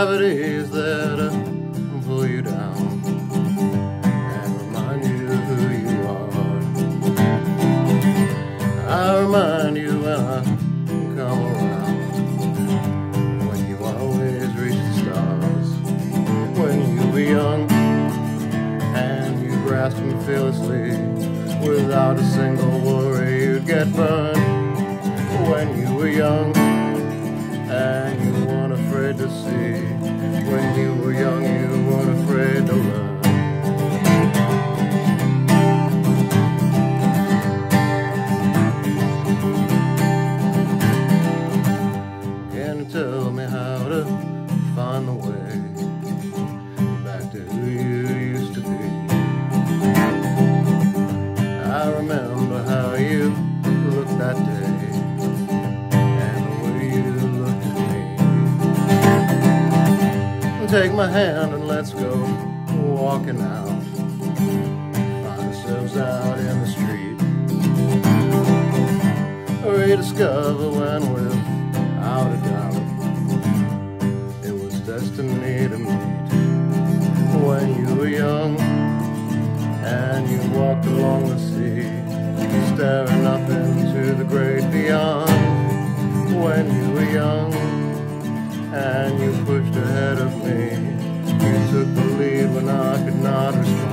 Gravity is there pull you down and remind you who you are. I remind you when I come around when you always reach the stars. When you were young and you grasped them fearlessly without a single worry you'd get burned. When you were young Take my hand and let's go walking out. Find ourselves out in the street. Rediscover when without a doubt it was destiny to meet. When you were young and you walked along the sea, staring up into the great beyond. When you were young and you pushed ahead of me, you took the lead when I could not respond.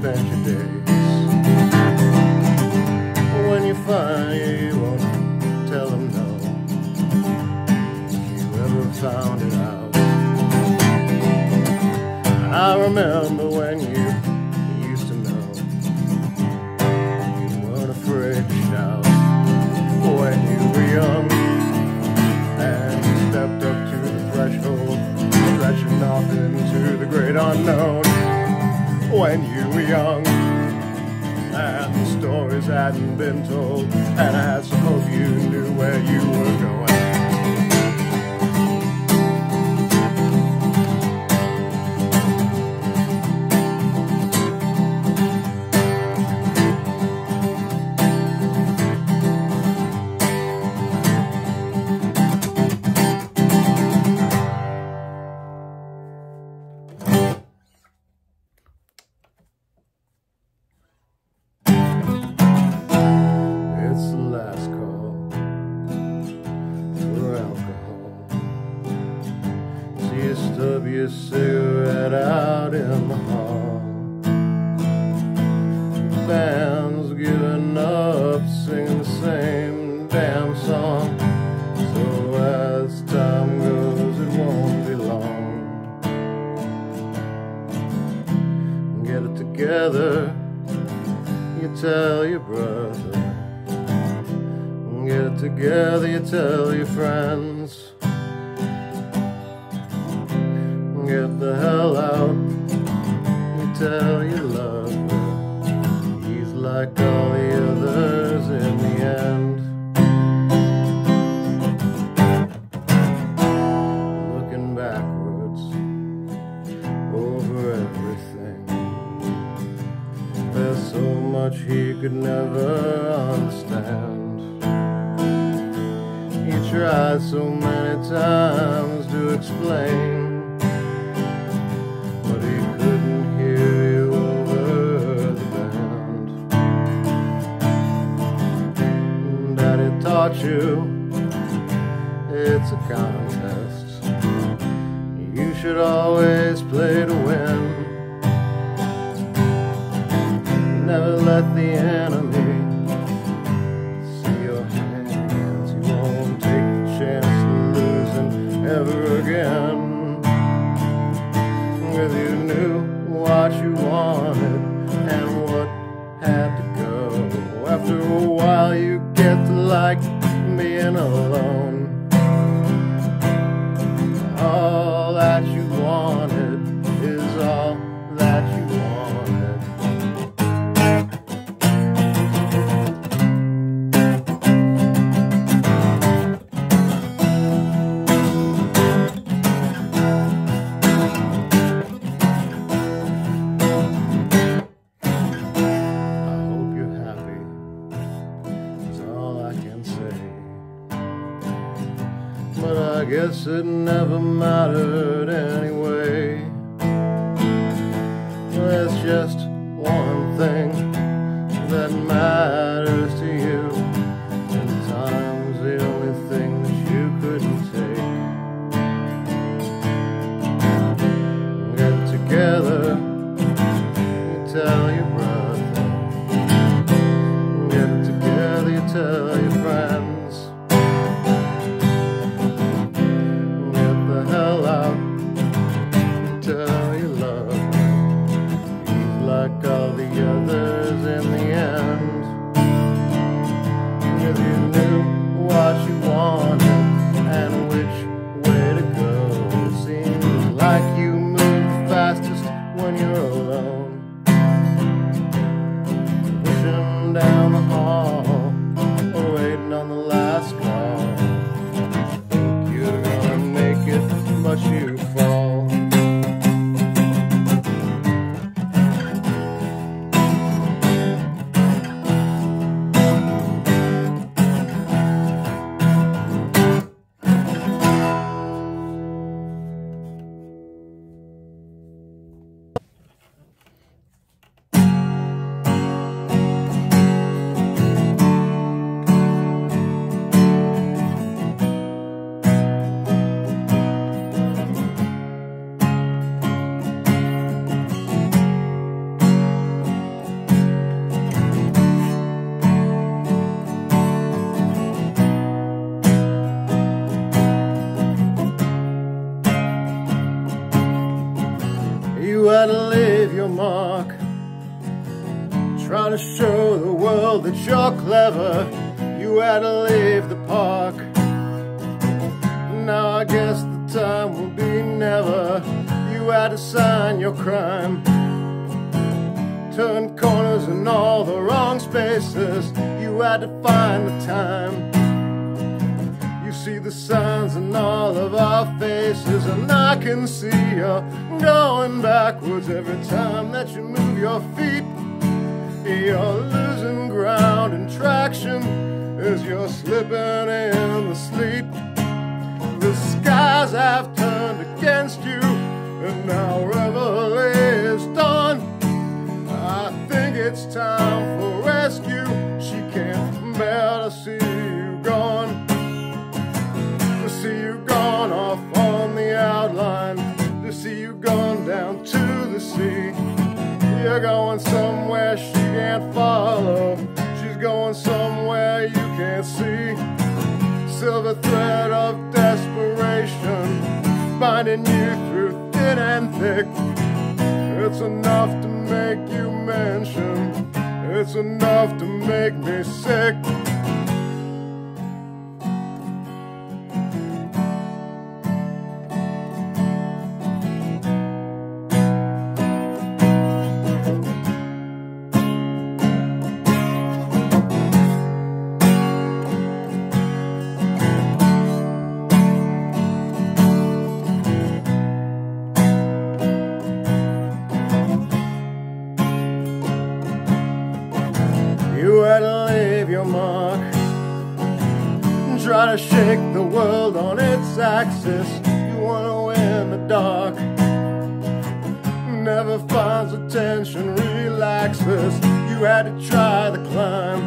Spent your days. When you find you won't tell them no. If you ever found it out. I remember When you were young and the stories hadn't been told, and I hope you knew where you were going. Together, you tell your brother. Get it together, you tell your friends. Get the hell out, you tell your lover. He's like all the others much he could never understand. He tried so many times to explain, but he couldn't hear you over the band. Daddy taught you it's a contest. You should always play to win. Let the enemy but to sign your crime. Turn corners in all the wrong spaces. You had to find the time. You see the signs in all of our faces, and I can see you going backwards every time that you move your feet. You're losing ground and traction as you're slipping in the sleep. The skies have turned against you, and now reveille is done. I think it's time for rescue. She can't bear to see you gone to see you gone off on the outline, to see you gone down to the sea. You're going somewhere she can't follow, she's going somewhere you can't see. Silver thread of desperation, binding you through and thick. It's enough to make you mention, it's enough to make me sick. Try the world on its axis. You wanna win the dark. Never finds attention, relaxes. You had to try the climb.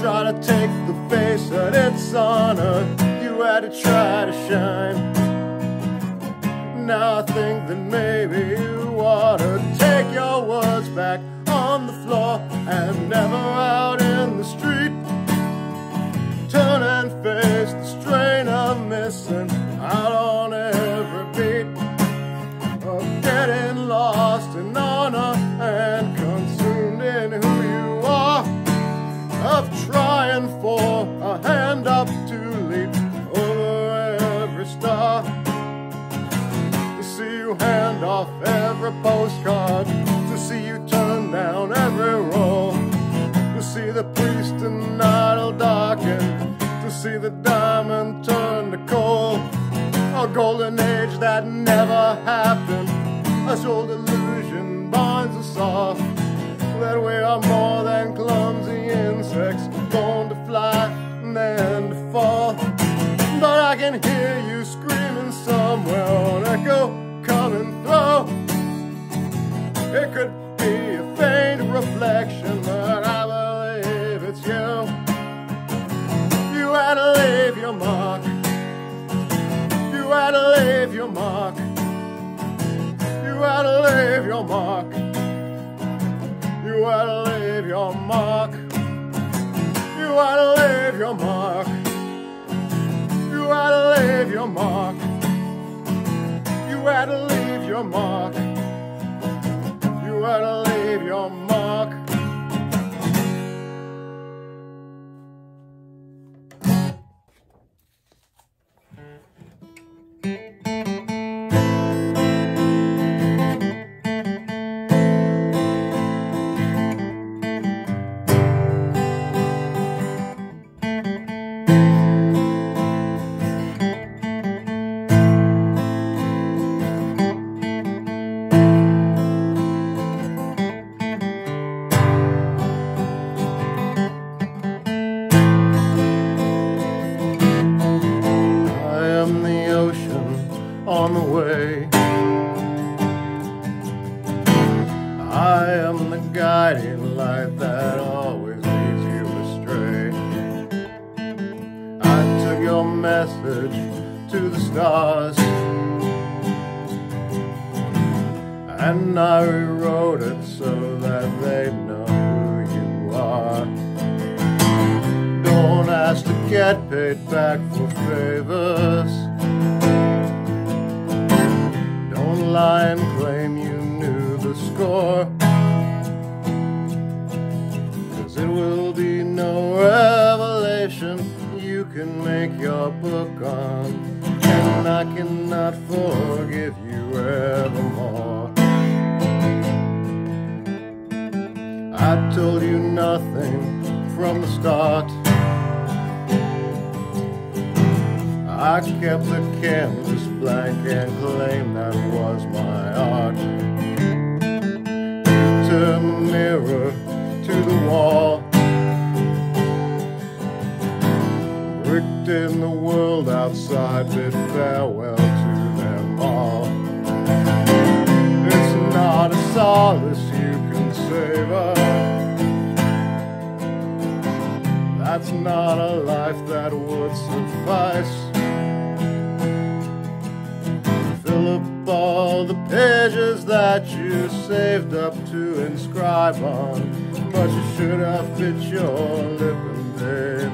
Try to take the face at its honor. You had to try to shine. Now I think that maybe you ought to take your words back on the floor and never out catch the strain I'm missing. Out on every beat of getting lost in honor and consumed in who you are. Of trying for a hand up to leap over every star. To see you hand off every postcard. To see you turn down every roll. To see the priest and idol darken see the diamond turn to coal. A golden age that never happened, a old illusion binds us off, that we are more than clumsy insects, born to fly mark. You had to leave your mark. You had to leave your mark. You had to leave your mark. You had to leave your mark. To the stars. And I rewrote it so that they know who you are. Don't ask to get paid back for favors. Don't lie and claim you knew the score. Can make your book on. And I cannot forgive you evermore. I told you nothing from the start. I kept the canvas blank and claimed that was my art. You turned the mirror to the wall. Outside, bid farewell to them all. It's not a solace you can savor. That's not a life that would suffice. Fill up all the pages that you saved up to inscribe on. But you should have bit your lip and paid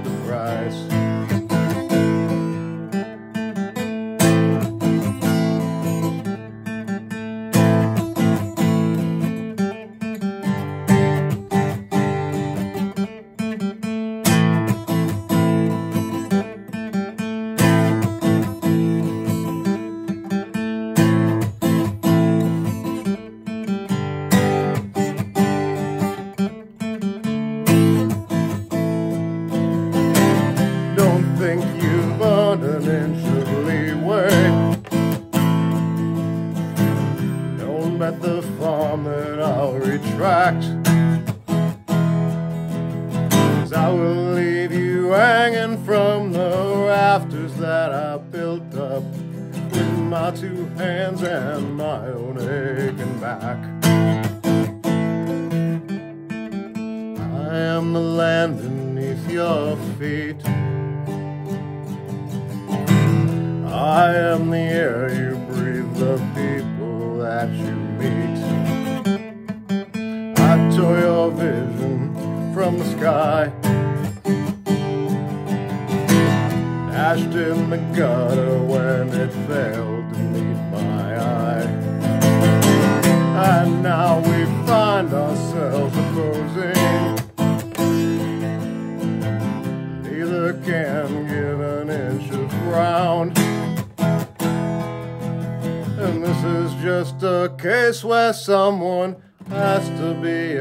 I am the land beneath your feet. I am the air you breathe, the people that you meet. I tore your vision from the sky, dashed in the gutter when it failed to meet my eye. And now we find ourselves opposing. Where someone has to be